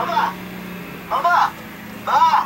ママママ